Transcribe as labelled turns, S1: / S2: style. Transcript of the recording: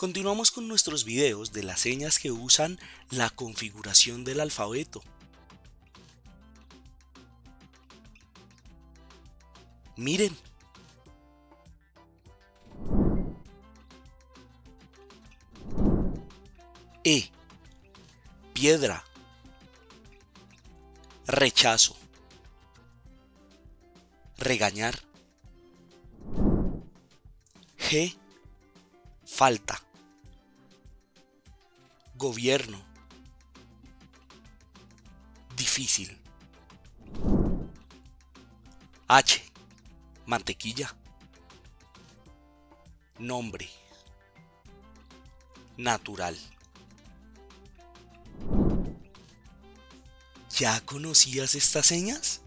S1: Continuamos con nuestros videos de las señas que usan la configuración del alfabeto. Miren. E. Piedra. Rechazo. Regañar. G. Falta. Gobierno. Difícil. H. Mantequilla. Nombre. Natural. ¿Ya conocías estas señas?